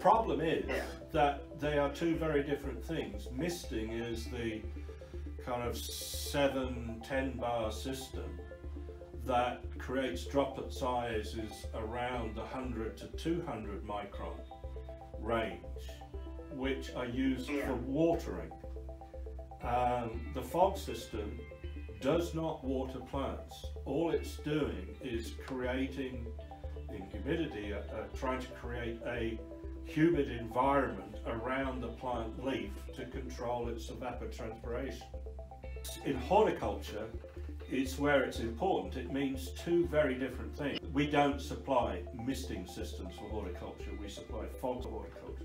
problem is Yeah. that they are two very different things. Misting is the kind of seven, ten bar system that creates droplet sizes around the 100 to 200 micron range, which are used Yeah. for watering. Um, the fog system does not water plants. All it's doing is creating in humidity, uh, uh, trying to create a humid environment around the plant leaf to control its evapotranspiration. In horticulture, it's where it's important. It means two very different things. We don't supply misting systems for horticulture, we supply fog for horticulture.